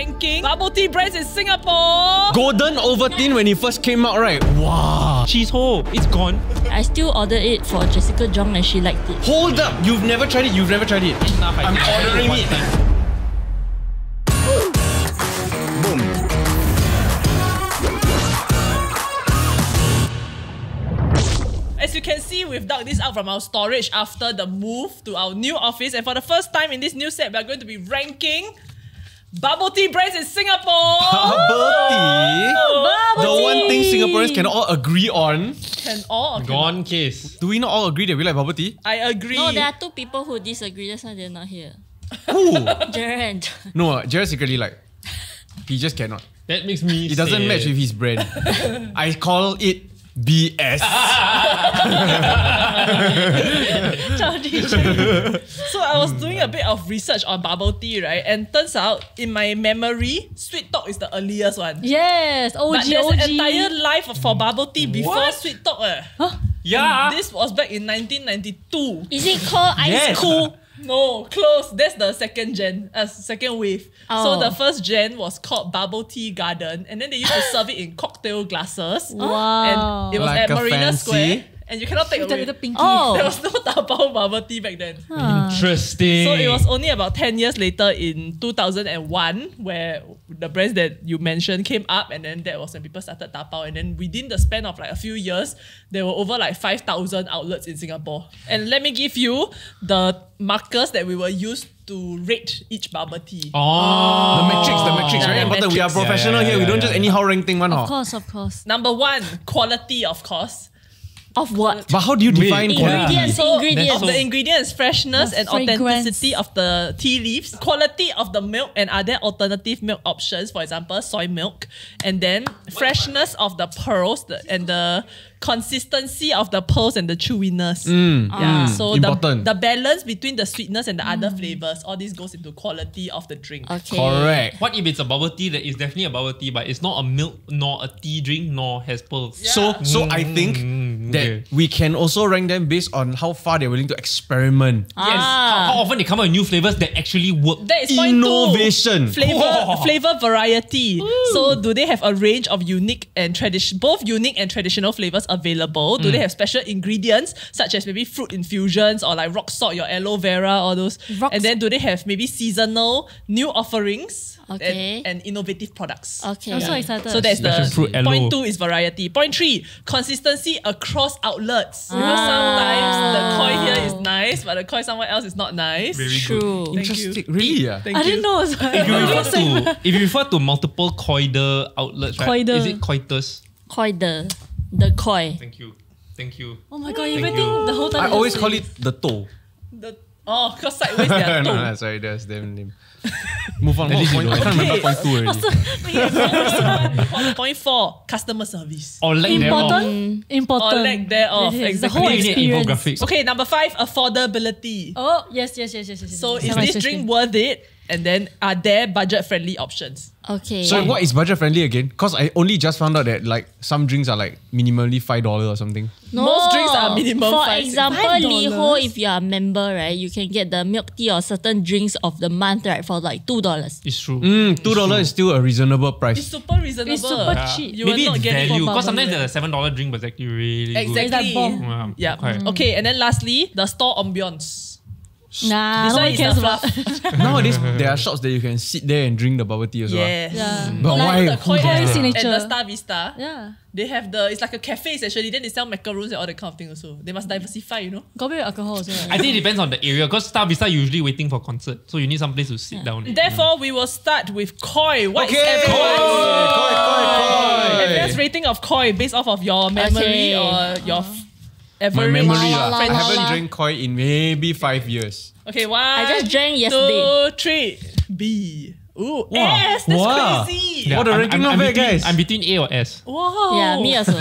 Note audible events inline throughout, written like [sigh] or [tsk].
ranking bubble tea brands in Singapore. Golden Ovaltine when it first came out, right? Wow. Cheese hole, it's gone. I still ordered it for Jessica Jung and she liked it. Hold up. You've never tried it. You've never tried it. Enough, I I'm ordering it. Boom. As you can see, we've dug this out from our storage after the move to our new office. And for the first time in this new set, we are going to be ranking bubble tea brands in Singapore. Bubble tea. Bubble The one thing. Singaporeans can all agree on. Can all or? Gone case. Do we not all agree that we like bubble tea? I agree. No, there are two people who disagree. That's why they're not here. Who? Jared and John. no, uh, Jared secretly like. He just cannot. That makes me It doesn't sad. match with his brand. [laughs] I call it BS. [laughs] So I was doing a bit of research on bubble tea, right? And turns out, in my memory, Sweet Talk is the earliest one. Yes, OG, But there's OG. an entire life for bubble tea before What? Sweet Talk. Eh. Yeah. This was back in 1992. Is it called Ice Yes. Cool? No, close. That's the second gen, uh, second wave. So Oh. the first gen was called Bubble Tea Garden, and then they used to serve it in cocktail glasses. Wow. And it was Like at a Marina fancy- Square, and you cannot take With the away. little pinky. Oh. [laughs] There was no Tapao bubble tea back then. Interesting. So it was only about 10 years later in 2001 where the brands that you mentioned came up and then that was when people started Tapao and then within the span of like a few years there were over like 5,000 outlets in Singapore. And let me give you the markers that we were used to rate each bubble tea. Oh. The metrics, the metrics, Yeah, right? the Important. We are professional Yeah, yeah, here. We yeah, don't yeah, just yeah. anyhow rank thing one. Of course, of course. Number one, quality of course. Of what? But how do you define Wait, quality? Ingredients, So, ingredients. Of the ingredients, freshness The and fragrance. authenticity of the tea leaves, quality of the milk, and are there alternative milk options? For example, soy milk, and then freshness of the pearls the, and the consistency of the pearls and the chewiness. Yeah, so the, Important. the balance between the sweetness and the other flavors, all this goes into quality of the drink. Okay. Correct. What if it's a bubble tea that is definitely a bubble tea, but it's not a milk nor a tea drink nor has pearls? So, so I think Mm, that okay. we can also rank them based on how far they're willing to experiment. Yes. Ah. How, how often they come out with new flavors that actually work? That is point Innovation. two. Flavor, Whoa. [laughs] flavor variety. So, do they have a range of unique and tradition, both unique and traditional flavors available? Do mm. they have special ingredients such as maybe fruit infusions or like rock salt, your aloe vera, all those? Rock and then do they have maybe seasonal new offerings Okay. and, and innovative products? Okay. I'm so excited. So that's Passion the fruit aloe. point two is variety. Point three, consistency across outlets. You know, Ah. sometimes the koi here is nice, but the koi somewhere else is not nice. Very True. Thank you. Interesting. Really? Yeah. Thank I you. didn't know. If you [laughs] refer to if you refer to multiple coider outlets, right? Coider. Is it coitus? Koi the, the koi. Thank you. Thank you. Oh my god, you Thank waiting you. the whole time. I always call it the toe. The, oh, because sideways they are [laughs] no, toe. no, sorry, that's damn name. [laughs] Move on. At What least point? I can't remember point two already. Point- [laughs] Point four, customer service. Or lack thereof. Important. Important. Or lack thereof, exactly. The whole I think you need experience. Okay, number five, affordability. Oh yes, yes, yes, yes, yes. yes, So is this sorry, drink worth it? And then are there budget-friendly options? Okay. So what is budget friendly again? Because I only just found out that like some drinks are like minimally five dollar or something. No. Most drinks are minimum For five- example, five Liho, if you are a member, right, you can get the milk tea or certain drinks of the month, right, for like two dollars. It's true. Mm, two dollar is still a reasonable price. It's price. super reasonable. It's super Yeah. cheap. You Maybe will not it's get it value for because sometimes bubble. the seven dollar drink was actually really Exactly. It's like bomb. Yeah. quite. Okay, and then lastly, the store ambience. Nah, This no one one is cares the about. fluff. [laughs] [laughs] Nowadays there are shops that you can sit there and drink the bubble tea as well. Yes. Yeah. Mm. Mm. But Like why? the Who Koi does at, signature. at the Star Vista. Yeah. They have the it's like a cafe essentially. Then they sell macaroons and all that kind of thing also. They must diversify, you know. Got a alcohol also. Right? I think it depends on the area because Star Vista usually waiting for concert, so you need some place to sit down. Therefore, we will start with Koi. What is Okay. everyone's Koi, koi, koi. advanced rating of Koi based off of your memory Okay. or your uh-huh. F- My memory La, lah. la, I la, haven't la. drank koi in maybe five years. Okay, one. I just drank yesterday. Two, three. B. Ooh, S. That's Wow. crazy. Yeah, Oh, the I'm- ranking I'm, I'm bad, between, guys. I'm between A or S. Wow. Yeah, me also. [laughs]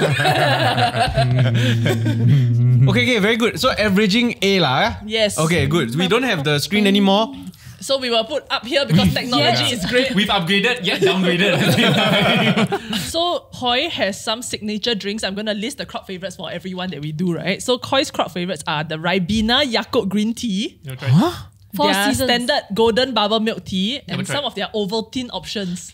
Okay, okay, very good. So averaging A lah. eh? Yes. Okay, good. We don't have the screen anymore. So we were put up here because technology is great. We've upgraded yet downgraded. at the same time. So Koi has some signature drinks. I'm gonna list the crowd favorites for everyone that we do, right? So Koi's crowd favorites are the Ribena Yakult Green Tea, You try. Four their seasons. standard golden bubble milk tea Never and tried. some of their Ovaltine options.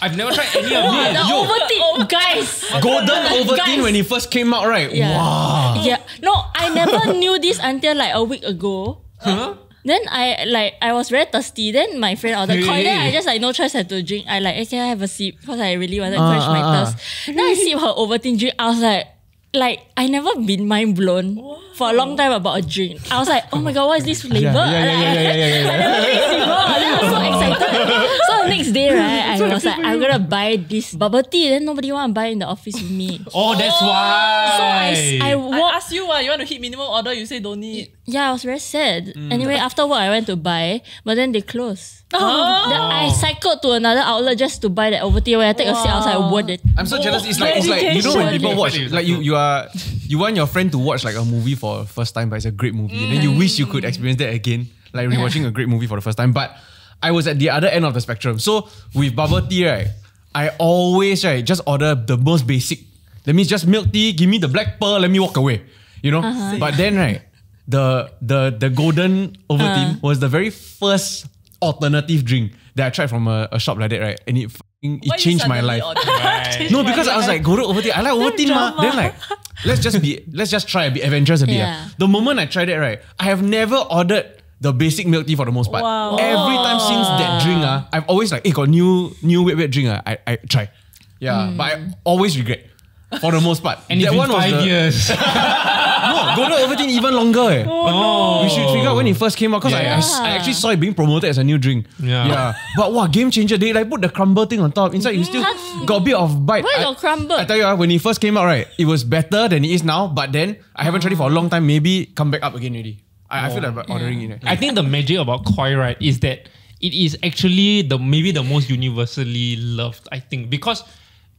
I've never tried any of these. The this. Ovaltine, oh, guys. Golden Ovaltine Guys. when it first came out, right? Yeah. Wow. Yeah. No, I never knew this until like a week ago. Huh? Then I like I was very thirsty. Then my friend ordered. [laughs] Koi. Then I just like no choice had to drink. I like, hey, can I have a sip? Because I really wanted to Ah, quench my ah, ah. thirst. Then I sip her Ovaltine drink. I was like, like I never been mind blown for a long time about a drink. I was like, oh my god, what is this flavor? Yeah, yeah, yeah, yeah, yeah, yeah, yeah. I never before. Then I was so excited. So the [laughs] next day, right, I was like, I'm gonna buy this bubble tea. Then nobody want to buy in the office with me. [laughs] Oh, that's why. So I, I I walked asked you, uh, you want to hit minimum order, you say don't need. Yeah, I was very sad. Anyway, after work I went to buy, but then they closed. Oh. Then I cycled to another outlet just to buy that Ovaltine. When I take a sip, I was like, worth it. I'm so jealous. It's like it's like you know when people watch like you you are you want your friend to watch like a movie for the first time, but it's a great movie, and then you wish you could experience that again, like rewatching a great movie for the first time. But I was at the other end of the spectrum. So with bubble tea, right, I always right just order the most basic. Let me just milk tea. Give me the black pearl. Let me walk away. You know. But then right, the the the golden Ovaltine was the very first alternative drink that I tried from a, a shop like that, right? And it it Why changed my life. Right. No, because I was like, go to Ovaltine. I like Ovaltine, ma. Then like, let's just be, let's just try a bit adventurous a bit. Yeah. ah. The moment I tried it, right, I have never ordered the basic milk tea for the most part. Wow. Every time since that drink, ah, I've always like, hey, got new, new weird weird drink, ah, I, I try. Yeah, but I always regret. For the most part. [laughs] And it's been five the, years. [laughs] No, Golden Ovaltine even longer. Eh. oh. We should figure out when it first came out because Yeah, I, yeah. I, I actually saw it being promoted as a new drink. Yeah. Yeah. But wow, game changer. They like put the crumble thing on top. Inside, you still got a bit of bite. Where I- your crumble? I tell you, ah, when it first came out, right, it was better than it is now. But then I haven't tried it for a long time. Maybe come back up again already. I, I feel like ordering it. eh. I think the magic about Koi, right, is that it is actually the maybe the most universally loved, I think. Because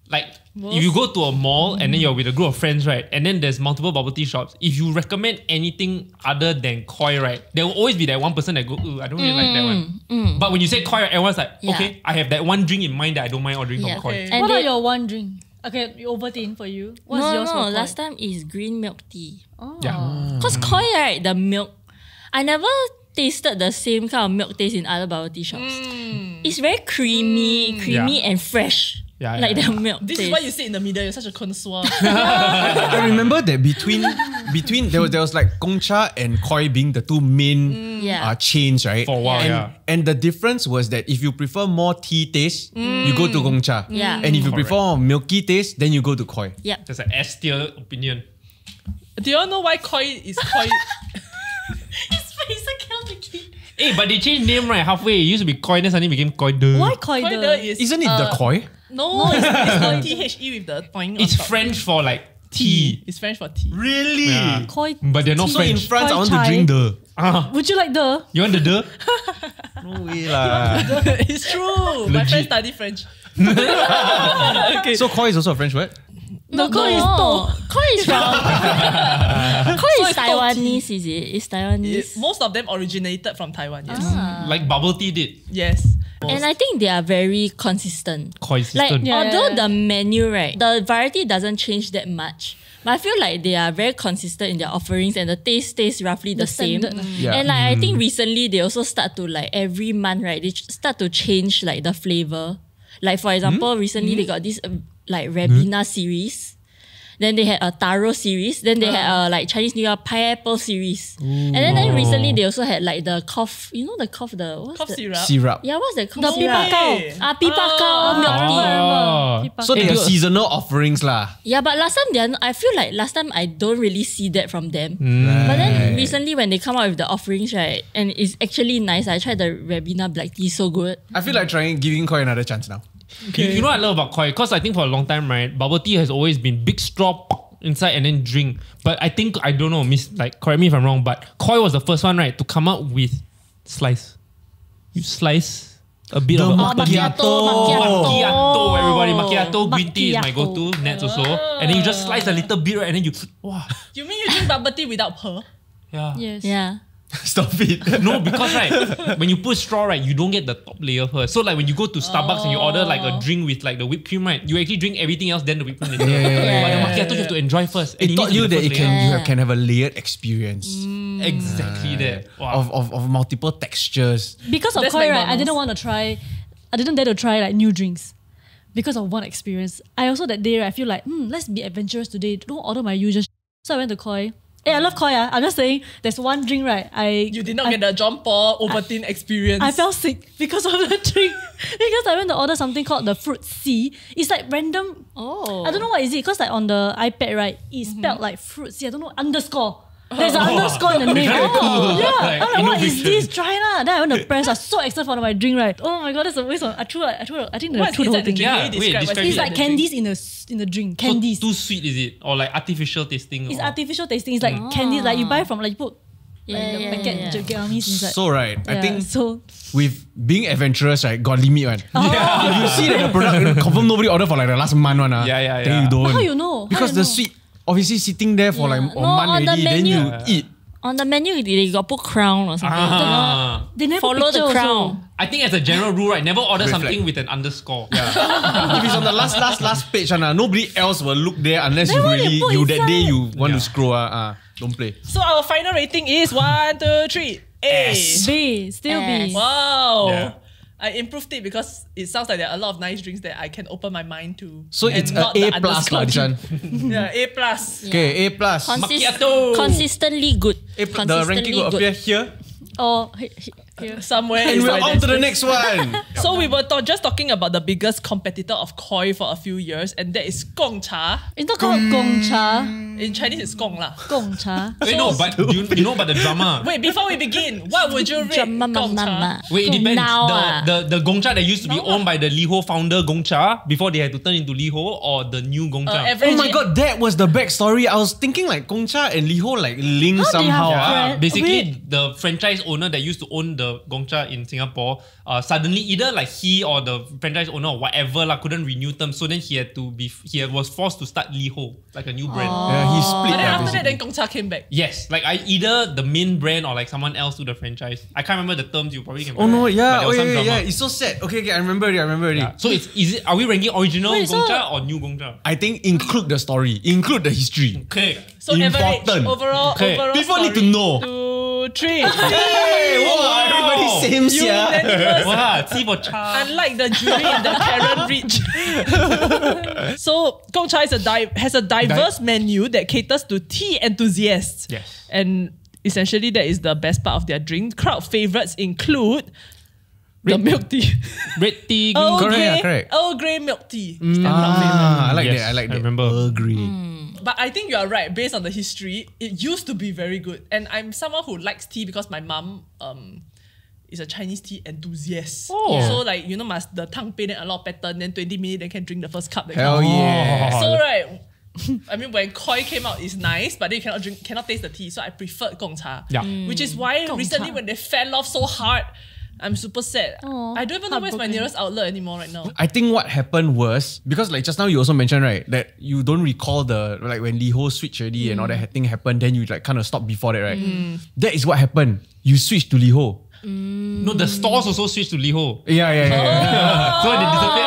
like if you go to a mall and then you're with a group of friends, right, and then there's multiple bubble tea shops, if you recommend anything other than Koi, right, there will always be that one person that go, "Ooh, I don't really like that one. But when you say Koi, everyone's like, Yeah. okay, I have that one drink in mind that I don't mind ordering Yeah. from Koi. Okay. And what they- about your one drink? Okay, Ovaltine for you. What's no, yours no, for last time is green milk tea. Yeah. Cause Koi, right, the milk, I never tasted the same kind of milk taste in other bubble tea shops. It's very creamy, creamy Yeah. and fresh. Yeah, yeah, like yeah. the milk This taste. is why you sit in the middle. You're such a connoisseur. [laughs] I remember that between between there was there was like Gongcha and Koi being the two main Yeah. uh, chains, right? For a while, and, yeah. And the difference was that if you prefer more tea taste, you go to Gongcha. Yeah. And if you Correct. prefer milky taste, then you go to Koi. Yeah. That's an S tier opinion. Do you all know why koi is koi? [laughs] His face, I cannot take it. Hey, but they changed name right halfway. It used to be Koi, then suddenly became Koi De. Why Koi? koi de is Isn't it uh, the Koi? No, it's, it's the T H E with the point. It's on top. French for like tea. It's French for tea. Really? Yeah. Koi. But they're not So in French. France, I want chai. to drink the. Ah, Would you like the? you want the de? [laughs] No way lah. it's true. My Legit. friend study French. [laughs] [laughs] okay. so Koi is also a French word? The Koi is No. Koi is from. Koi is it's Taiwanese, is it? It's Taiwanese. It- most of them originated from Taiwan. Yes. Ah. Like bubble tea did. Yes. and I think they are very consistent. Koi Like system. Yeah. although the menu right, the variety doesn't change that much. But I feel like they are very consistent in their offerings and the taste stays roughly the, The same. standard. Yeah. And like I think recently they also start to like every month right, they start to change like the flavor. Like for example, recently they got this um, like hmm? Ribena series. Then they had a taro series. Then they had a ah. like Chinese New Year pineapple series. And then, then recently they also had like the cough. You know the cough the what's Cough the, syrup. Syrup. Yeah, what's that cough The syrup? pipakao. Ah, pipakao ah. milk tea. Ah. Oh. People- So they Hey, have seasonal offerings lah. Yeah, but last time they are, I feel like last time I don't really see that from them. But then recently when they come out with the offerings, right, and it's actually nice. I tried the Ribena black tea, so good. I feel like trying giving Koi another chance now. You, you know what I love about Koi? Because I think for a long time, right, bubble tea has always been big straw inside and then drink. But I think, I don't know, miss, like, correct me if I'm wrong, but Koi was the first one, right, to come out with slice. You slice a bit The of a macchiato. macchiato, everybody. Macchiato green tea is my go-to. Nets also. And then you just slice a little bit, right? And then you, wow. You mean you drink bubble tea without pearl? Yeah. Yes. Yeah. [laughs] Stop it. No, because right, when you put straw, right, you don't get the top layer first. So like when you go to Starbucks and you order like a drink with like the whipped cream, right, you actually drink everything else, then the whipped cream later. yeah, But the macchiato you have to enjoy first. and It it taught you that the it can layer. you have, can have a layered experience. exactly that. Wow. of, of, of multiple textures. Because of That's Koi, right, I didn't want to try, I didn't dare to try like new drinks. Because of one experience. I also that day, right, I feel like, hmm, let's be adventurous today. Don't order my usual. sh-." So I went to Koi. Hey, I love Koi. Ah. I'm just saying, there's one drink, right? I You did not I, get the John Paul Ovaltine experience. I felt sick because of the drink. [laughs] because I went to order something called the fruit C. It's like random. Oh. I don't know what is it. Because like on the iPad, right, it's Mm-hmm. spelled like fruit C. I don't know underscore. There's an underscore in the name. Kinda cool. Yeah, Like, I'm like, what is this? Try lah. Then I went to press. I was so excited for my drink, right? Oh my god, that's a waste of. I threw. I threw. I think I What's threw the whole thing. drink? Yeah, wait, describe what's It's it. like inside the drink? candies in the s- in the drink. Candies. So Candies. too sweet is it? Or like artificial tasting? it's or? artificial tasting. It's like candies. Like you buy from like you put Yeah, like the yeah, packet yeah, yeah. jaggiamis inside. So right, I think so. with being adventurous, right, got limit one. Oh. If you see that the product confirm nobody order for like the last month one, ah, Yeah, yeah, then you don't. How you know? How Because you the know? sweet obviously sitting there for Yeah. like a No, month on the already, then you menu. eat. On the menu, they got put crown or something. Ah. They never Follow the crown. Also. I think as a general rule, right, never order Reflect. something with an underscore. if it's on the last last last page, ah, nobody else will look there unless you Then you really put you that day you want to Yeah. scroll. Ah, ah, don't play. So our final rating is one, two, three. A. B, still Yes. B. Wow. Yeah. I improved it because it sounds like there are a lot of nice drinks that I can open my mind to. So it's a A plus lah, this one. [laughs] yeah, A plus. Okay, A plus. Consist- Macchiato. Consistently good. A pl- the ranking will Consistently appear here, Oh, he- he- [laughs] here. Somewhere. and we're on to the next one. [laughs] So we were talk- just talking about the biggest competitor of Koi for a few years, and that is Gong Cha. It's not called Gong Cha. In Chinese, it's Gong lah. Gong Cha. [laughs] Wait, no, but you, you know about the drama. Wait, before we begin, what would you rate Drama Gong Cha? mama. Wait, it depends. Now, the, the the Gongcha that used to be Now owned by the Liho founder Gongcha before they had to turn into Liho or the new Gongcha. Uh, Oh my god, that was the backstory. I was thinking like Gongcha and Liho like linked How they have somehow. Yeah. ah. Basically wait. the franchise owner that used to own the Gongcha in Singapore, uh, suddenly either like he or the franchise owner or whatever like couldn't renew terms, so then he had to be he was forced to start Liho like a new brand. Yeah, he split But then lah, after that, then Gong Cha came back. Yes, like I either the main brand or like someone else to the franchise. I can't remember the terms. You probably can. Oh no, remember, but yeah, there was wait, some wait, drama. yeah, it's so sad. Okay, okay, I remember it, I remember it. Yeah. So it's is it? Are we ranking original Wait, so- Gongcha or new Gongcha? I think include the story, include the history. Okay. So average, Important. overall, Okay. overall People need to know. Two, three. [laughs] Hey, wow, everybody same yeah. Unanimous. Wow, T for cha. Unlike the jury in the Karen Read. [laughs] so Gong Cha is a di- has a diverse menu that caters to tea enthusiasts. Yes. And essentially that is the best part of their drink. Crowd favorites include the Red- milk tea. Red tea. [laughs] Earl Correct, Grey, yeah, correct. Earl Grey milk tea. is their crowd favorite. Ah, I like Yes, that. I like I that. remember. Agree. But I think you are right. Based on the history, it used to be very good. And I'm someone who likes tea because my mom um is a Chinese tea enthusiast. Oh. So like you know, must the tongue pain and a lot of pattern. Then twenty minutes, then can drink the first cup. that Hell kind of- yeah. So right. [laughs] I mean, when Koi came out, it's nice, but then you cannot drink, cannot taste the tea. So I preferred Gong Cha. Yeah. Which is why Gong recently Cha. when they fell off so hard, I'm super sad. Aw, I don't even know where's my nearest outlet anymore right now. I think what happened was because like just now you also mentioned right that you don't recall the like when Liho switched already and all that thing happened, then you like kind of stopped before that, right? That is what happened. You switched to Liho. No, the stores also switched to Liho. Yeah, yeah, yeah. yeah. [laughs] so when they disappeared,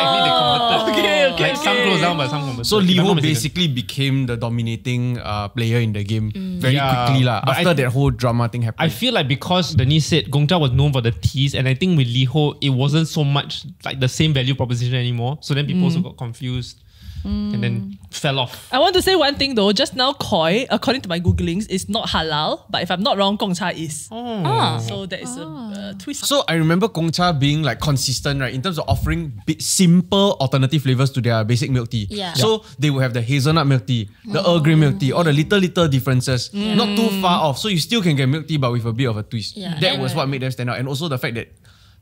okay, Like some okay. closed down, but some. So if I'm not Liho basically became the dominating uh, player in the game very Yeah, quickly I After thi- that whole drama thing happened. I feel like because Denise said Gongcha was known for the teas, and I think with Liho, it wasn't so much like the same value proposition anymore. So then people also got confused and then fell off. I want to say one thing though. Just now, Koi, according to my googlings, is not halal. But if I'm not wrong, Gong Cha is. Ah. So that is a uh, twist. So I remember Gongcha being like consistent, right, in terms of offering simple alternative flavors to their basic milk tea. Yeah. So they will have the hazelnut milk tea, the Earl Grey milk tea, all the little little differences, not too far off. So you still can get milk tea, but with a bit of a twist. Yeah. That And- was what made them stand out, and also the fact that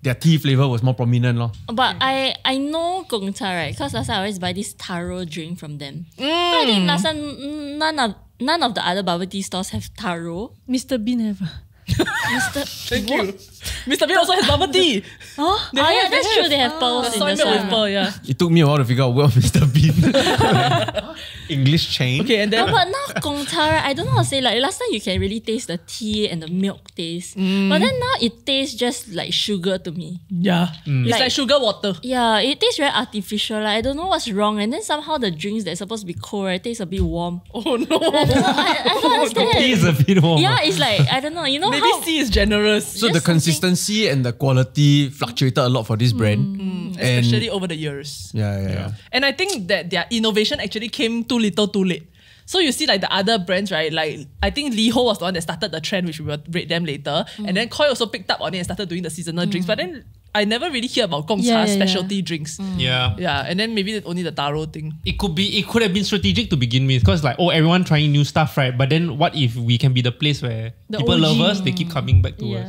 their tea flavor was more prominent, lor. But I I know Gong Cha right because last time I always buy this taro drink from them. I think last time mm, none of none of the other bubble tea stores have taro. Mr. Bean have. [laughs] Mr. Thank you. [laughs] Mr. Bean also has bubble tea. Oh, They oh yeah, have- that's they true. have. They have pearls The in soy the milk with sun. pearl, yeah. It took me a while to figure out where [laughs] Mr. Bean. [laughs] English chain. Okay, and No, then but now Gongcha, right, I don't know how to say. Like last time, you can really taste the tea and the milk taste, Mm. but then now it tastes just like sugar to me. yeah, it's like, Like- sugar water. Yeah, it tastes very artificial. Like, I don't know what's wrong. And then somehow the drinks that's supposed to be cold, right, taste a bit warm. Oh no. I don't, know, I, I don't understand. Tea is a bit warm. yeah, it's like I don't know. You know Maybe how C is generous, So the Just something- consistency and the quality fluctuated a lot for this hmm. brand. Hmm. And especially over the years. yeah, yeah, yeah. And I think that their innovation actually came too little, too late. So you see, like the other brands, right? Like I think Liho was the one that started the trend, which we will rate them later. Hmm. And then Koi also picked up on it and started doing the seasonal drinks. But then I never really hear about Gongcha Yeah, yeah, yeah. specialty drinks. Yeah. Yeah, and then maybe only the taro thing. It could be. It could have been strategic to begin with, because like, oh, everyone trying new stuff, right? But then, what if we can be the place where The people OG. love us? They keep coming back to yeah. us.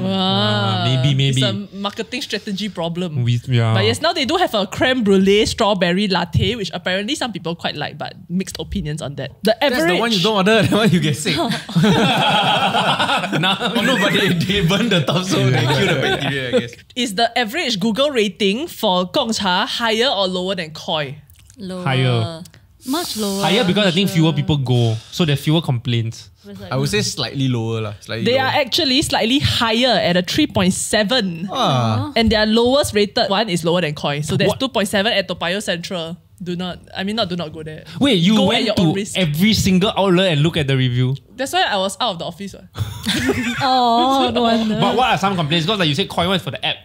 Ah, maybe, maybe. It's a marketing strategy problem. We, yeah. But yes, now they do have a creme brulee strawberry latte, which apparently some people quite like, but mixed opinions on that. The average. That's the one you don't order, [laughs] the one you get sick. [laughs] [laughs] oh no, but they, they burn the top so they kill the bacteria, I guess. Is the average Google rating for Gongcha higher or lower than Koi? lower. Higher. Much lower. higher because I think sure. fewer people go, so there's fewer complaints. I would say slightly lower. lah. Slightly They lower. are actually slightly higher at a 3.7. Ah. And their lowest rated one is lower than Koi. So there's 2.7 at Toa Payoh Central. Do not, I mean, not do not go there. Wait, you Go went your own to every single outlet and look at the review. That's why I was out of the office. what. [laughs] oh, no [laughs] wonder. But what are some complaints? Because like you said, Koi one is for the app.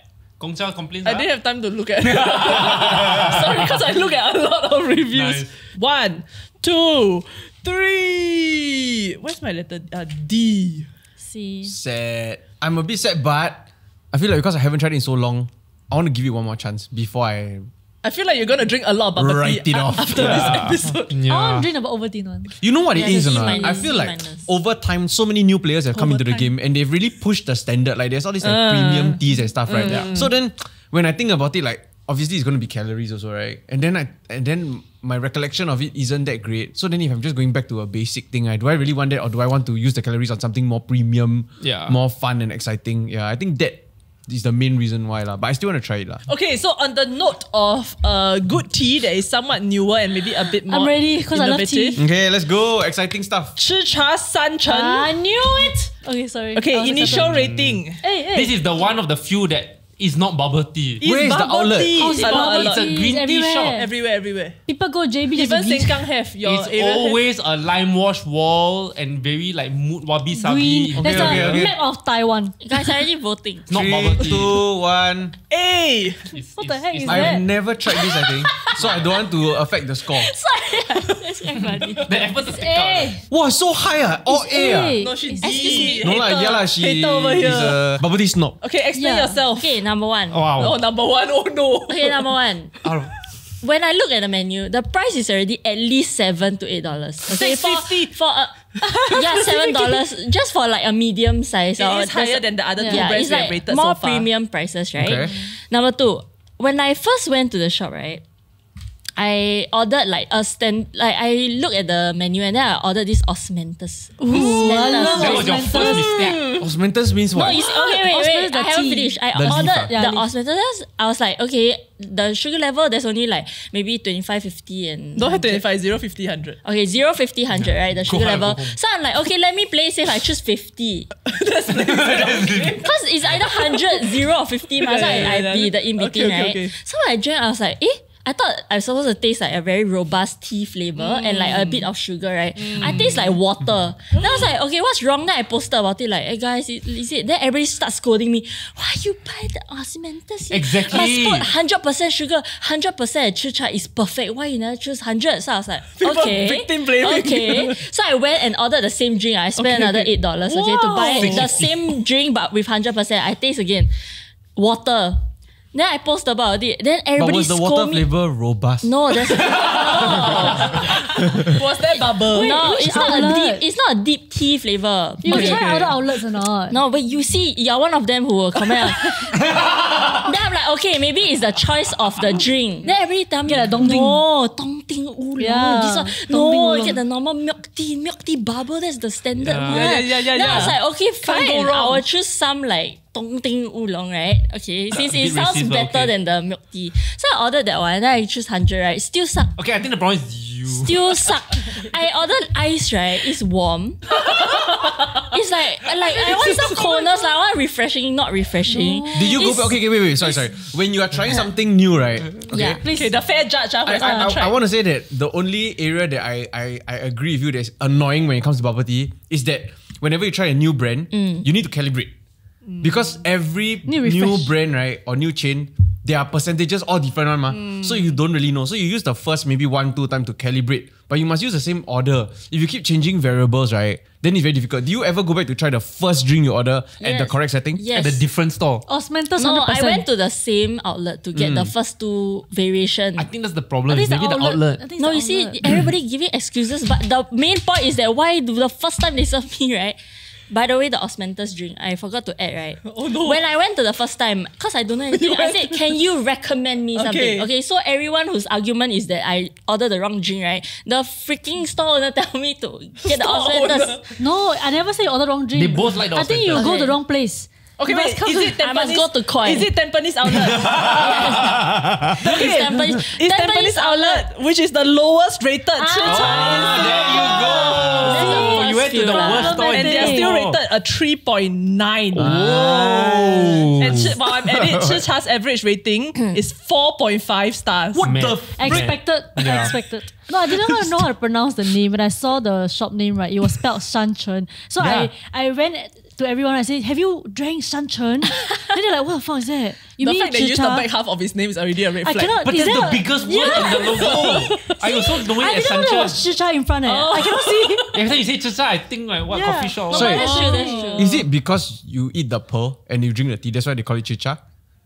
Gongcha complaints. I didn't have time to look at [laughs] Sorry, because I look at a lot of reviews. Nice. One, two, three. Where's my letter? Uh, D. See. sad. I'm a bit sad, but I feel like because I haven't tried it in so long, I want to give it one more chance before I I feel like you're gonna drink a lot of bubble tea it off. after Yeah. this episode. I [laughs] Yeah. want to drink the Ovaltine one. You know what Yeah, it is, the or not? minus, I feel like minus. over time, so many new players have come Over into the game and they've really pushed the standard. Like there's all these like Uh. premium teas and stuff, right? So then when I think about it, like obviously it's going to be calories also, right? And then I and then my recollection of it isn't that great. So then if I'm just going back to a basic thing, I do I really want that or do I want to use the calories on something more premium, Yeah. more fun and exciting? Yeah, I think that is the main reason why lah. But I still want to try it lah. Okay, so on the note of uh, good tea that is somewhat newer and maybe a bit more I'm ready because I love tea. Okay, let's go. Exciting stuff. Chicha San Chen. I knew it. Okay, sorry. Okay, initial rating. Hey, hey. This is the one of the few that is not bubble tea. It's Where is the bubble outlet? tea. Oh, it's a bubble lot. It's a tea green tea everywhere. shop. Everywhere, everywhere. People go JB just Even Sengkang have your It's area have- always a lime wash wall and very like mood wabi sabi. green. There's okay, a okay. map of Taiwan. Guys, I already voting. It's not Three, bubble tea. two, one. Hey! It's- What the it's- heck it's is that? I've never tried this, I think. so I don't want to affect the score. [laughs] [laughs] That's quite funny. The effort to take out. Wow, so high ah. All A ah. A. No, she D. Me. No lah, yeah lah, she Hater over is here. a bubble tea snob. Okay, explain Yeah. yourself. Okay, number one. Oh, wow. Oh, number one. Oh no. Okay, number one. [laughs] When I look at the menu, the price is already at least seven to eight dollars. Okay, for $6.50. for a [laughs] yeah seven dollars just for like a medium size. It or is higher than the other two yeah, brands it's we like have rated more so far. premium prices, right? Okay. Number two, when I first went to the shop, right, I ordered like a stand. Like I looked at the menu and then I ordered this osmanthus. I love that was your first mistake. Osmanthus means No, what? it's okay. Wait, Osmanthus wait. I haven't finished. I The ordered ah. Yeah, the leaf. osmanthus. I was like, okay, the sugar level there's only like maybe 25, 50 and Don't have 25, 0, 50, 100. Okay, 0, 50, 100, right? The sugar high or level. go home. So I'm like, okay, let me play safe. I choose 50. [laughs] Because [laughs] it's either 100, 0, or 50. Mah. So Yeah, yeah, I, I yeah. be the in between, Okay, okay, right? okay. So when I drank, I was like, eh? I thought I was supposed to taste like a very robust tea flavor and like a mm. bit of sugar, right? I mm. taste like water. Then I was like, okay, what's wrong? Then I posted about it, like, hey guys, is, is it? Then everybody starts scolding me. Why you buy the osmanthus? Exactly. Must put 100% sugar, 100% chicha is perfect. Why you never choose 100? So I was like, [laughs] People okay. victim blaming. Okay. So I went and ordered the same drink. I spent Okay, another eight dollars okay to buy Wow. the same drink but with hundred percent. I taste again, water. Then I post about it. Then but everybody was the scold water me. flavor robust? No, that's [laughs] [laughs] Was that bubble? no. which It's not a deep. It's not a deep tea flavor. You Okay, try okay. other outlets or not? No, but you see, you're one of them who will comment. [laughs] then I'm like, okay, maybe it's the choice of the drink. Then everybody tell me, Get a Dongting. no, Dongting oolong. Yeah, This one, no, oolong. get the normal milk tea, milk tea bubble. That's the standard Yeah. one. Yeah, yeah, yeah, yeah, Then I was like, okay, fine. I'll choose some like Dong Ting Oolong, right? Okay, since it sounds racist, better okay. than the milk tea. So I ordered that one, then I choose 100, right? Still suck. Okay, I think the problem is you. Still suck. [laughs] I ordered ice, right? It's warm. it's like like I want some [laughs] coldness, like I want refreshing, not refreshing. Did you go It's- back? Okay, okay, wait, wait. Sorry, sorry. When you are trying [laughs] something new, right? Okay. Yeah. Okay, the fair judge. Uh, I, I, I, want to say that the only area that I, I, I agree with you that's annoying when it comes to bubble tea is that whenever you try a new brand, you need to calibrate. Because every Need new refresh. brand, right, or new chain, there are percentages all different one, ma. So you don't really know. So you use the first maybe one, two time to calibrate. But you must use the same order. If you keep changing variables, right, then it's very difficult. Do you ever go back to try the first drink you order at the correct setting? Yes. At a different store. Osmanthus, no, 100%. I went to the same outlet to get the mm. first two variation. I think that's the problem. I think Maybe the outlet. I think No, the you see, outlet. everybody giving excuses, but the main point is that why do the first time they serve me, right? By the way, the osmanthus drink, I forgot to add, right? [laughs] Oh, no. When I went to the first time, because I don't know [laughs] anything, I said, Can you recommend me [laughs] something? Okay. Okay, so everyone whose argument is that I ordered the wrong drink, right? The freaking store owner tell me to get the Store osmanthus. No, I never say you order wrong drink. They both like the I think you Osmanthus. go to the wrong place. Okay, You wait. must come Is to- it Tampines? I must go to Koi. Is it Tampines outlet? [laughs] It's Tampines, It's Tampines outlet, which is the lowest rated. Ah, there you go. That's you went to the worst store and they are still rated a 3.9. Oh. And Chi- while I'm at it, Chicha's average rating is 4.5 stars. What Man. the Expected. Yeah. Expected. No, I didn't want to know how to pronounce the name. When I saw the shop name, right, it was spelled Shan Chen. So Yeah. I, I went to everyone. I said, "Have you drank Shan Chen?" [laughs] then they're like, "What the fuck is that?" You the mean fact they used the chicha? back half of his name is already a red flag. I cannot. But that's that the a- biggest word in the logo. [laughs] I was so knowing I as didn't know there was chicha in front. Eh. I cannot see. [laughs] Every time you say chicha, I think like what Yeah. coffee shop. No, Sorry. that's true, that's true. Is it because you eat the pearl and you drink the tea? That's why they call it chicha?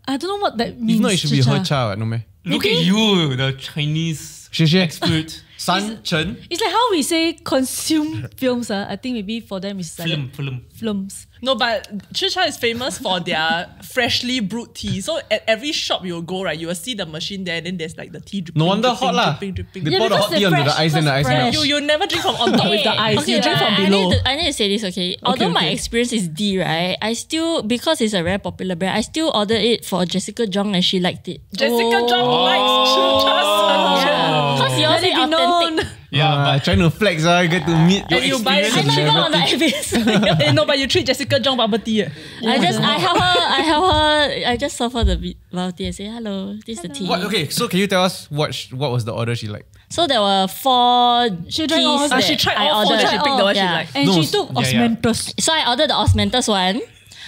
I don't know what that means. If not, it should be her cha, no meh? Look at you, the Chinese Xie xie. expert. San Chen. It's like how we say consume [laughs] films. Uh. I think maybe for them it's like Film, film. films. No, but Chicha is famous for their [laughs] freshly brewed tea. So at every shop you will go, right, you will see the machine there, and then there's like the tea dripping. No wonder dripping, hot lah. Dripping, dripping. They Yeah, pour the because hot tea they're onto the fresh, ice and the because ice fresh. melts. You you never drink from on top with the ice. okay, you drink but from I below. need, to, I need to say this, okay? Although my okay. experience is D, right? I still, because it's a very popular brand, I still ordered it for Jessica Jung and she liked it. Jessica Jung likes Chicha San Chen. Yeah. Because you all Let it be known. authentic. Yeah, Ah, but trying to flex, ah, get to meet your And you buy- experience I'm not even on the level. episode. No, but you treat Jessica Jung bubble tea. eh. I just, I help her, [laughs] I help her, I just serve her the bubble tea and say, hello, this is the tea. What? Okay, so can you tell us what sh- what was the order she liked? So there were four She teas drank all- Ah, that she tried I all four, ordered. then she picked the one she Yeah. liked. And No, she took yeah, yeah. So I ordered the osmanthus one.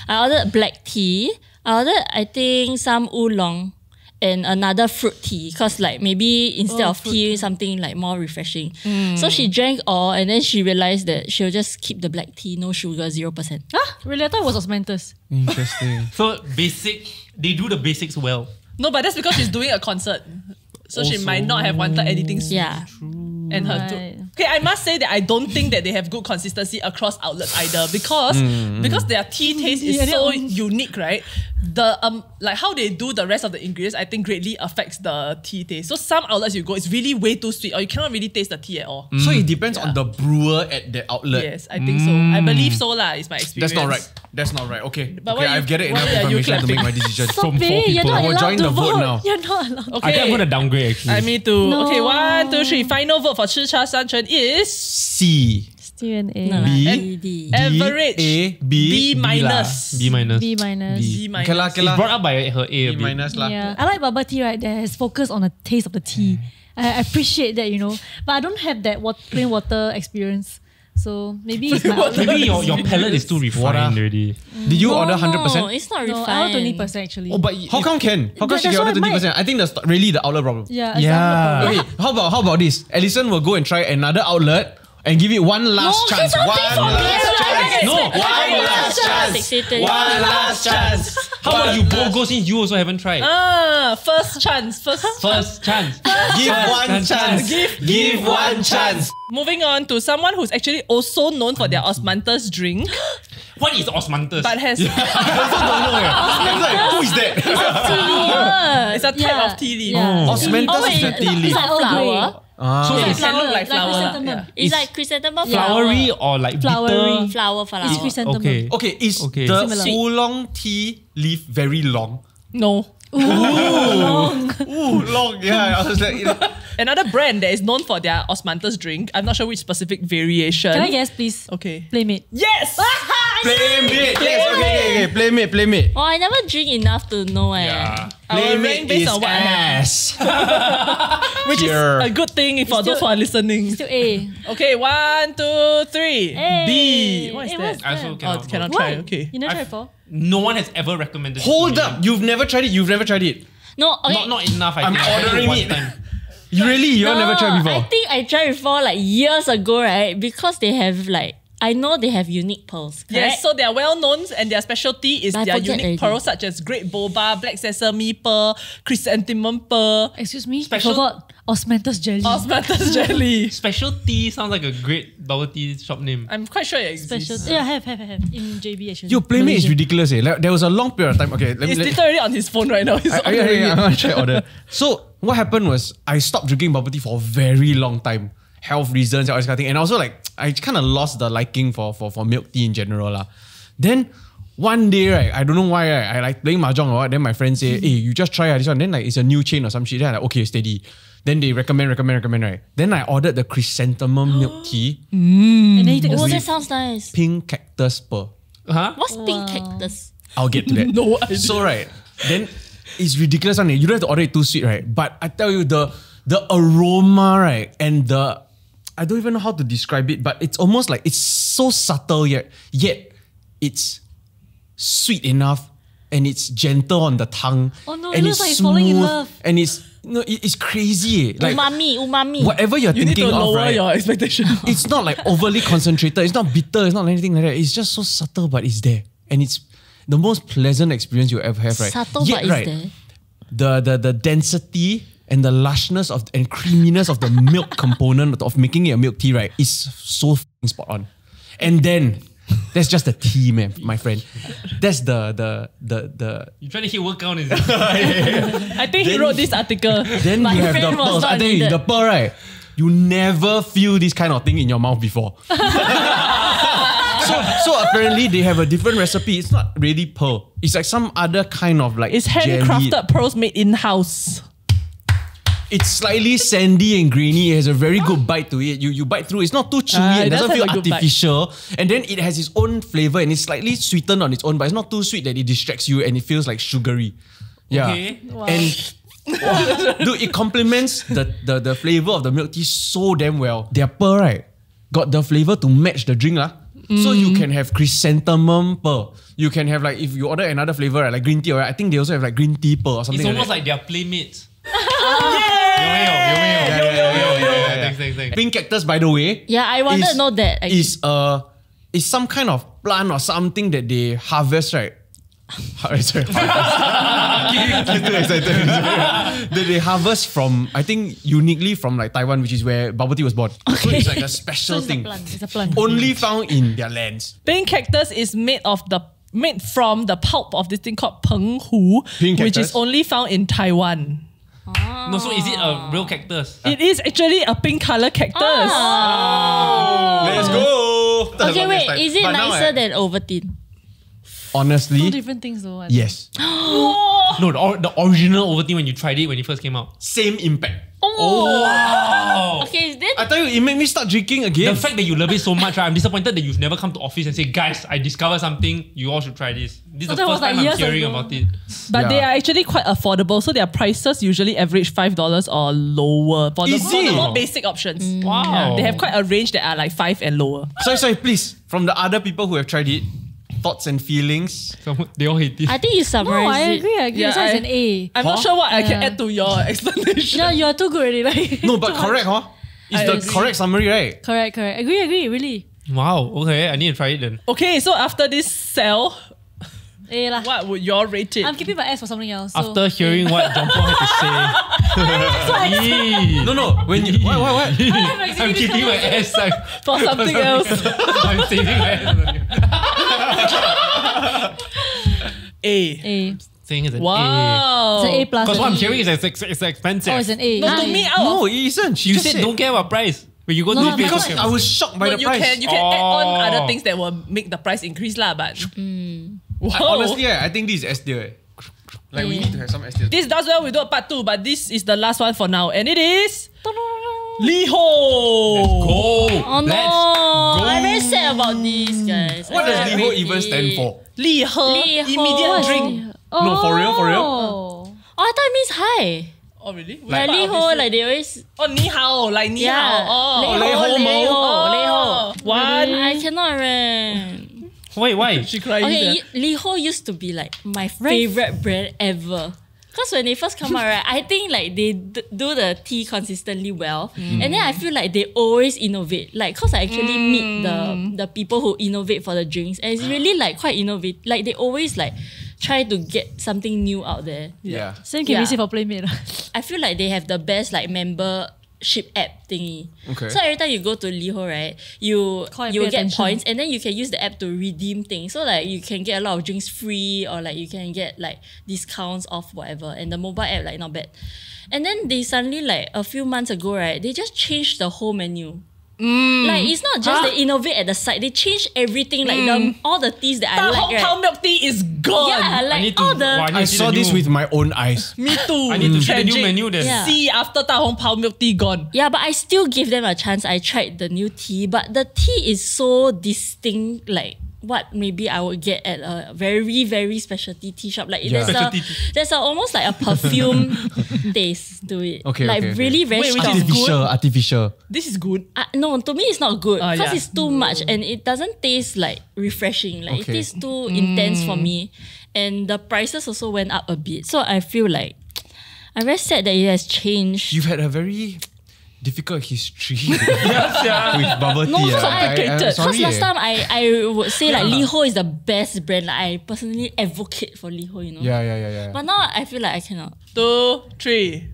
I ordered black tea. I ordered, I think, some oolong and another fruit tea. Because like maybe instead Oh, of tea, tea. something like more refreshing. Hmm. So she drank all and then she realized that she'll just keep the black tea, no sugar, 0%. Huh? Really? I thought it was osmanthus. Interesting. [laughs] so basic. They do the basics well. No, but that's because she's doing a concert. So she might not have wanted anything sweet. Yeah. And her too. Right. Okay, I must say that I don't think that they have good consistency across outlets either because because their tea taste is Yeah, so unique, right? The um like how they do the rest of the ingredients, I think greatly affects the tea taste. So some outlets you go, it's really way too sweet, or you cannot really taste the tea at all. So it depends on the brewer at the outlet. Yes, I think so. I believe so lah. It's my experience. That's not right. That's not right. Okay. But okay, why I've gathered why enough are you information to make clapping? my [laughs] decision. Stop From four it. You're people. not I will allowed join the vote vote. now. You're not allowed. Okay. I think I'm gonna downgrade actually. I mean to No. okay one two three. Final vote for Chi Cha San Chen is C. An A. No, B. lah, D, average A, B, B B minus. B minus. B minus. B minus. Okay lah, okay It's lah. brought up by her A. B minus lah. Yeah, I like bubble tea, right? That has focus on the taste of the tea. I I appreciate that, you know. But I don't have that wat- plain water experience. So maybe [laughs] it's my outlet. Maybe your, your [laughs] palate is too refined Water. already. Did you No, order 100%? No, percent? it's not No, refined. I ordered twenty percent actually. Oh, but How come can? How come That- she that's can order what twenty my- percent? I think that's really the outlet problem. Yeah, it's Yeah. not Okay, how about how about this? Alison will go and try another outlet and give it one last No, chance. she's not One for me. last chance. No, one I don't last chance. One last chance. How about you both go since you also haven't tried? Ah, first chance. First. First chance. Give First one chance. Give- Give one chance. Moving on to someone who's actually also known for their osmanthus drink, What is osmanthus? but has I also don't know. eh. Like, who is that? it's a type Yeah. of tea leaf. Yeah. Osmanthus Oh, wait, is a tea it's leaf. like Earl flower. Ah. So It it's can look flower, like like flower. lah, chrysanthemum. yeah. It's It's like chrysanthemum flowery or like Flowery. bitter? Flower, flower. It's chrysanthemum. Okay. Okay, is Okay. the Similar. oolong tea leaf very long? No. [laughs] Ooh, long. Ooh, long. Yeah, I was like, you know. [laughs] Another brand that is known for their osmanthus drink. I'm not sure which specific variation. Can I guess, please? Okay. Playmate. Yes! [laughs] Playmate. Yes, okay, okay, okay. Playmate, playmate. Oh, I never drink enough to know eh. Yeah. I will rank Playmate based is on what I have. ass. [laughs] Which Here. is a good thing for It's those who are listening. Still A. Okay, one, two, three. Hey. B. What is Hey, that? what's I also that? Oh, cannot. cannot try. Why? Okay. You never I've- tried before? No one has ever recommended. it to Hold me. up. You've never tried it. You've never tried it. No, okay. Not not enough. I I'm think. I tried ordering one it. time. [laughs] You really? You have No, never tried before? I think I tried before like years ago, right? Because they have like I know they have unique pearls. Correct? Yes, so they are well known and their specialty is I their unique already. pearls such as Great Boba, Black Sesame Pearl, Chrysanthemum Pearl, Excuse me? Special- I forgot osmanthus jelly. Osmanthus [laughs] Jelly. specialty sounds like a great bubble tea shop name. I'm quite sure it exists. Special. Yeah, have, have, have, have. In JB actually. Your playmate is ridiculous. Eh? Like, there was a long period of time. Okay, let me. He's Let, literally on his phone right now. He's I, I, ordering I, it. I'm gonna try order. So what happened was I stopped drinking bubble tea for a very long time. Health reasons, all this kind of thing. And also like I kind of lost the liking for, for, for milk tea in general. lah. Then one day, right, I don't know why, right, I like playing mahjong or what. Then my friend say, hey, you just try ah, this one. Then like it's a new chain or some shit. Then I'm like, okay, steady. Then they recommend, recommend, recommend, right? Then I ordered the chrysanthemum [gasps] milk tea, mm. And then you take Oh, that sounds nice. pink cactus pearl. Huh? What's pink cactus? I'll get to that. [laughs] No idea. So right, then it's ridiculous. One, eh. you don't have to order it too sweet, right? But I tell you, the the aroma, right, and the I don't even know how to describe it, but it's almost like it's so subtle yet yet it's sweet enough and it's gentle on the tongue. Oh no, it and looks it's like it's falling in love. And it's no, it- it's crazy. eh. Like umami, umami. whatever you're You need thinking to of, lower right? your expectation. [laughs] it's not like overly concentrated. It's not bitter. It's not anything like that. It's just so subtle, but it's there, and it's the most pleasant experience you ever have. Right? Subtle, Yet, but it's there. The the the density and the lushness of and creaminess of the milk [laughs] component of making it a milk tea, right, is so f***ing spot on. And then that's just the tea, man, my friend. That's the the the the. You trying to hit work count, is [laughs] it? I think he wrote this article. Then My you have the friend was pearls. I not tell you, needed. the pearl, right? You never feel this kind of thing in your mouth before. [laughs] so, so apparently they have a different recipe. It's not really pearl. It's like some other kind of like It's jelly. handcrafted pearls made in house. It's slightly sandy and grainy. It has a very good bite to it. You you bite through. It's not too chewy. Ah, it it does doesn't have feel a good bite. artificial. And then it has its own flavor and it's slightly sweetened on its own, but it's not too sweet that it distracts you and it feels like sugary. Yeah. Okay. And [laughs] dude, it complements the, the the flavor of the milk tea so damn well. Their pearl, right, got the flavor to match the drink, lah. So you can have chrysanthemum pearl. You can have like if you order another flavor, right, like green tea, right? I think they also have like green tea pearl or something. It's almost like, like they're playmates. 有没有？有没有？ that. yeah, yeah, yeah, yeah, yeah, Thanks, thanks, thanks. Pink cactus, by the way. Yeah, I wanted is- to know that. actually. Is uh is some kind of plant or something that they harvest, right? Har- [laughs] Sorry, harvest. I'm too excited. that they harvest from, I think, uniquely from like Taiwan, which is where bubble tea was born. So it's like a [laughs] special So it's a thing. plant. It's a plant. Only found in their lands. Pink cactus is made of the made from the pulp of this thing called peng hu, Pink which cactus? is only found in Taiwan. No, so is it a real cactus? It is actually a pink color cactus. Let's go. okay, wait. Is it But now nicer I- than Ovaltine? Two Honestly, different things though. I yes. [gasps] No, the, or, the original Ovaltine when you tried it when it first came out. Same impact. Oh, wow. Okay, then I tell you, it made me start drinking again. The fact that you love it so much, right? I'm disappointed that you've never come to office and say, guys, I discovered something. You all should try this. This is the that was first like time I'm years hearing ago. about it. But they are actually quite affordable, so their prices usually average five dollars or lower for the, for the more basic options. Wow. Yeah, they have quite a range that are like five and lower. sorry, sorry, please. From the other people who have tried it, thoughts and feelings. So they all hate it. I think you No, summarize I it. agree. I agree. Yeah, so it's I- an A. I'm not sure what I can add to your [laughs] explanation. Yeah, you are too good already. Like No, but correct, huh? It's I the agree. correct summary, right? correct, correct. Agree, agree. Really. Wow. Okay, I need to try it then. Okay, so after this cell, A lah. what would you all rate it? I'm keeping my S for something else. So. After hearing what Jumbo had to say. Yee. [laughs] No, no. When you what, what, what? I'm keeping my ass like, For something [laughs] else. I'm saving my ass. A. A. think it's an A. Wow. It's an A plus. Because what I'm already. hearing is it's, ex- it's expensive. Oh, it's an A. No, to me, out No, of it isn't. She you just said don't care about price. When you go No, to no, the because place, I was shocked by no, the you price. can you can add on Oh. other things that will make the price increase lah. But [laughs] wow. I- honestly, I I think this is S tier. eh. Like we need to have some S tier. this does well. We do a part two, but this is the last one for now, and it is Liho. Let's Go. Oh no! Let's go. I'm very sad about this, guys. What I does Liho read even stand for? Liho. Liho. Immediate drink. No, for real, for real? Oh. Oh, I thought it means hi. Oh really? Like Liho, like they always. oh ni hao, like ni Yeah. hao. Oh, Liho, Liho Liho. Liho. One. I cannot remember. Wait, why? She crying. Okay, y- Liho used to be like my favorite brand ever. Cause when they first come out, right, I think like they d- do the tea consistently well, and then I feel like they always innovate. Like, cause I actually mm. meet the the people who innovate for the drinks, and it's really like quite innovate. Like they always like try to get something new out there. Yeah. Same can be Yeah. said for Playmate. lah. I feel like they have the best like membership app thingy. Okay. So every time you go to Liho, right, you you get attention. points, and then you can use the app to redeem things. So like you can get a lot of drinks free, or like you can get like discounts off whatever. And the mobile app like not bad. And then they suddenly like a few months ago, right, they just changed the whole menu. Mm. Like it's not just they innovate at the site; they change everything. Like the all the teas that I Da like, Hong right? Pao milk tea is gone. Yeah, I like need to. all the oh, I, I saw the this with my own eyes. [laughs] Me too. I need to see the new menu then. Yeah. See after Da Hong Pao milk tea gone. Yeah, but I still give them a chance. I tried the new tea, but the tea is so distinct, like what maybe I would get at a very, very specialty tea shop. Like Yeah. there's Specialty a tea. there's a, almost like a perfume [laughs] taste to it. Okay, like okay, okay. really very Wait, which strong. is Artificial, artificial. This is good. Uh, no, to me it's not good Ah, because yeah. it's too much and it doesn't taste like refreshing. Like Okay. it tastes too intense for me, and the prices also went up a bit. So I feel like [tsk] I'm very sad that it has changed. You've had a very difficult history Yes, [laughs] yeah. with bubble tea. No, so I- I, I'm complicated. sorry. Because last time I, I would say like Liho is the best brand. Like I personally advocate for Liho, you know. Yeah, yeah, yeah, yeah. But now I feel like I cannot. Two, three.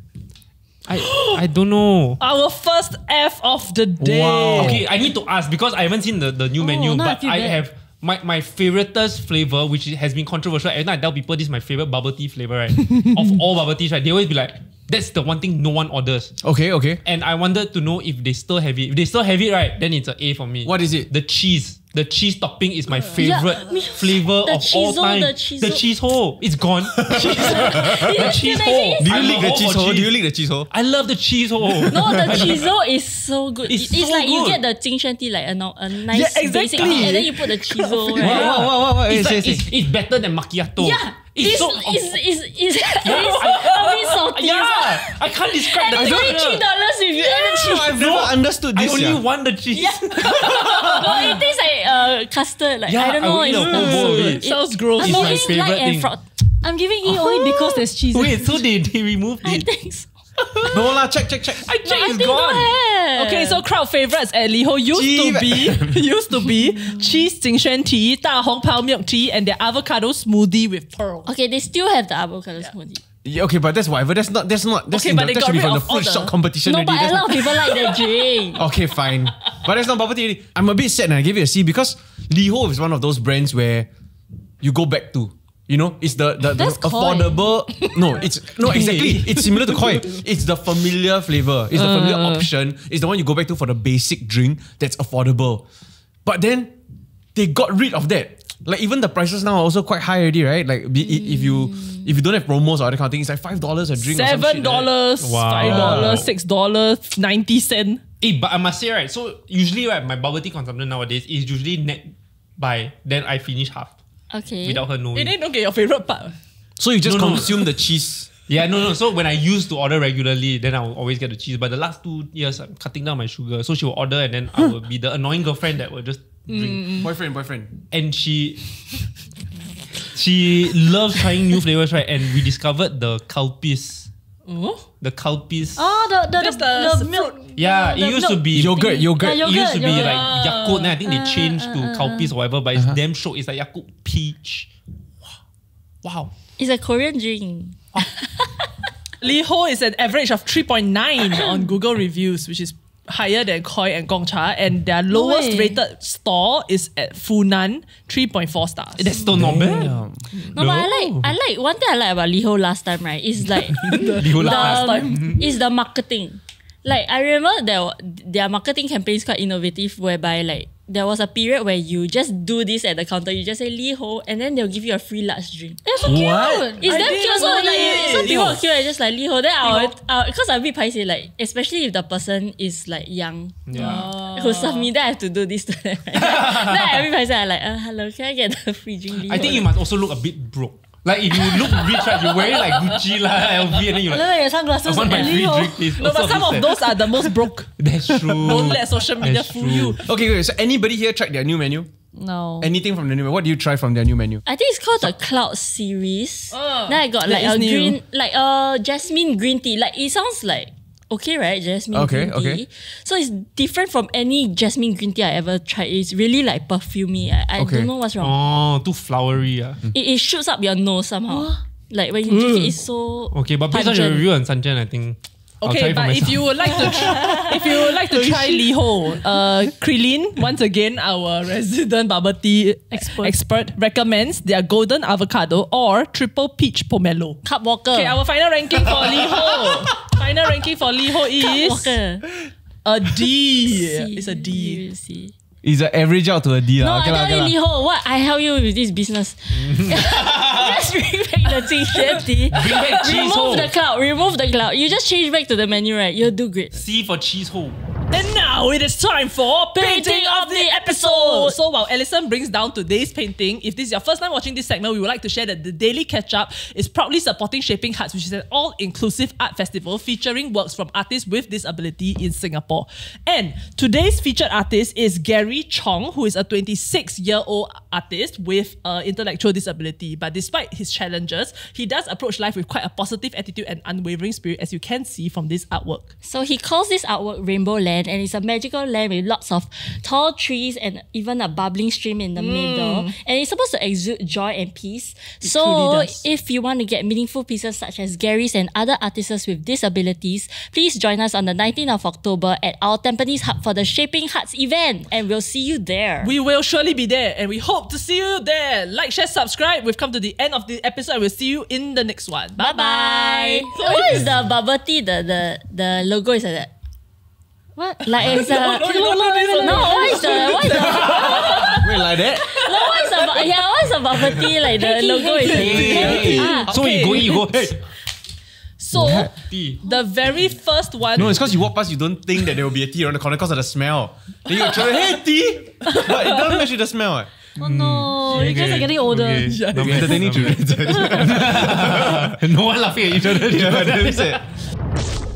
I, I don't know. [gasps] Our first F of the day. Wow. Okay, I need to ask because I haven't seen the, the new oh, menu, now I but I have my, my favoriteest flavor, which has been controversial. Every time I tell people this is my favorite bubble tea flavor, right? [laughs] of all bubble teas, right? They always be like, that's the one thing no one orders. Okay, okay. And I wanted to know if they still have it. If they still have it, right, then it's an A for me. What is it? The cheese. The cheese topping is my favorite me- flavor the of all time. the cheezo. The cheese hole. It's gone. the cheese hole. Do you lick the cheese hole? Do you lick the cheese hole? I love the cheese hole. No, the cheezo is so good. It's It's, so like you get the Jingxuan tea, like a, a nice Yeah, exactly. basic and then you put the cheezo, right? What, what, what, what? It's, Yes, like, it's, it's better than macchiato. Yeah, It's, [laughs] it's, so it's, it's, it's, it's, a bit [laughs] salty. yeah. I can't describe And the it's only three dollars if you add the cheese. I've never understood this. I only yeah. want the cheese. [laughs] no, it tastes like uh, custard. Like Yeah, I don't I know. will it's a whole it. Sounds gross. I'm It's my favourite light and thing. frog. I'm giving E only because there's cheese. Wait, so they, they removed I it? think so. No lah, check, check, check. I checked, I it's think gone. Okay, so crowd favorites eh, at Liho used to be [laughs] used to be cheese Jingxuan tea, Da Hong Pao milk tea, and the avocado smoothie with pearl. Okay, they still have the avocado smoothie. Yeah, okay, but that's whatever. That's not. That's not. That's Okay, in but the, they that got should be rid from the of all fruit shop competition No, already. but a That's lot not- of people like the drink. [laughs] Okay, fine. But that's not bubble tea. already. I'm a bit sad and I gave it a C because Liho is one of those brands where you go back to. You know, it's the, the, the That's Koi. affordable. No, it's no exactly. [laughs] It's similar to koi. It's the familiar flavor. It's the familiar option. It's the one you go back to for the basic drink that's affordable. But then they got rid of that. Like even the prices now are also quite high already, right? Like be, i- if you if you don't have promos or other kind of thing, it's like five dollars a drink. or some like Seven dollars, Wow. five dollars, six dollars, ninety cent. Eh, but I must say, right, so usually, right, my bubble tea consumption nowadays is usually net by, then I finish half Okay. without her knowing. And then okay, your favorite part. So you just No, no. consume the cheese. Yeah, no, no. So when I used to order regularly, then I will always get the cheese. But the last two years, I'm cutting down my sugar. So she will order, and then I will be the annoying girlfriend that will just drink. Boyfriend, boyfriend. And she, she loves trying new flavors, right? And we discovered the Kalpis, Oh, the Calpis. Oh, the the, the, the the milk. yeah, the it used to be Yogurt, yogurt. Yeah, It used to be yogurt, like Yakult. Then I think they uh, changed uh, to uh, Calpis or whatever. But it's uh-huh. damn show. It's like Yakult peach. Wow. It's a Korean drink. Oh. [laughs] Liho is an average of 3.9 on Google reviews, which is higher than Koi and Gongcha, and their lowest way. rated store is at Funan, 3.4 stars. That's still not bad. Damn. No, but I like I like one thing I like about Liho last time, right? Is [laughs] like Liho last the, um, is the marketing. Like I remember there, their marketing campaigns quite innovative whereby like there was a period where you just do this at the counter, you just say Liho and then they'll give you a free large drink. It's so cute. What? It's I damn cute. So like, this. so people are cute and just like Liho. Then I would, because I'm a bit paiseh, like especially if the person is like young, Yeah. who serve me, then I have to do this to them. [laughs] Then I every paiseh, I'm like, uh, hello, can I get the free drink? Liho? I think you must also look a bit broke. Like if you look rich, right, you're wearing like Gucci lah, LV, and then you're Look like, at your sunglasses. I want my and free drink, please. No, but some of those are the most broke. [laughs] That's true. Don't let social media That's fool true. you. Okay, wait, so anybody here tried their new menu? No. Anything from the new menu? What do you try from their new menu? I think it's called the Cloud series. Ah, then I got like a new. green, like a jasmine green tea. Like it sounds like okay, right? Jasmine Okay, green okay. tea. So it's different from any jasmine green tea I ever tried. It's really like perfumey. I, I Okay. don't know what's wrong. Oh, too flowery. Ah. It, it shoots up your nose somehow. Like when you drink it, it's so Okay, but based on your pungent. review on Sanjan, I think. I'll try Okay, but [laughs] if you would like to, try, if you would like to try Liho, uh, Krilin once again our [laughs] resident bubble tea Expert. expert recommends their golden avocado or triple peach pomelo. cup walker. Okay, our final ranking for Liho. [laughs] final ranking for Liho is walker. a D. C. It's a D. C. It's an average out to a D. No, lah. okay I lah, tell okay you, lah. Liho, what I help you with this business. [laughs] [laughs] just bring back the Jingxuan tea. Bring back cheese Remove hole. the cloud. Remove the cloud. You just change back to the menu, right? You'll do great. C for cheese hole. And now it is time for Painting of the episode. So while Alison brings down today's painting, if this is your first time watching this segment, we would like to share that the Daily Ketchup is proudly supporting Shaping Hearts, which is an all-inclusive art festival featuring works from artists with disability in Singapore. And today's featured artist is Gary Chong, who is a 26-year-old artist with uh, intellectual disability. But despite his challenges, he does approach life with quite a positive attitude and unwavering spirit, as you can see from this artwork. So he calls this artwork Rainbow Land, and it's a magical land with lots of tall trees and even a bubbling stream in the mm. middle. And it's supposed to exude joy and peace. so if you want to get meaningful pieces such as Gary's and other artists with disabilities, please join us on the 19th of October at our Tampines Hub for the Shaping Hearts event, and we'll see you there. We will surely be there and we hope to see you there. Like, share, subscribe. We've come to the end of the episode and we'll see you in the next one. Bye Bye. bye. What is the bubble tea? The the the logo is like that. What? Like [laughs] it's a no, you don't know this one. no. What is the what is the [laughs] Wait, like that? no, what is the bu- yeah? What is the bubble tea? Like the logo is like ah. So Okay. you go, you go, hey, So, the very first one. No, it's because you walk past, you don't think that there will be a tea around the corner because of the smell. Then you try, hey, tea! But it doesn't match with the smell. eh. Oh no, you guys are getting older. Okay. Yeah. Not We're bad, entertaining not bad. children. [laughs] no one laughing at each other. yeah, that's it.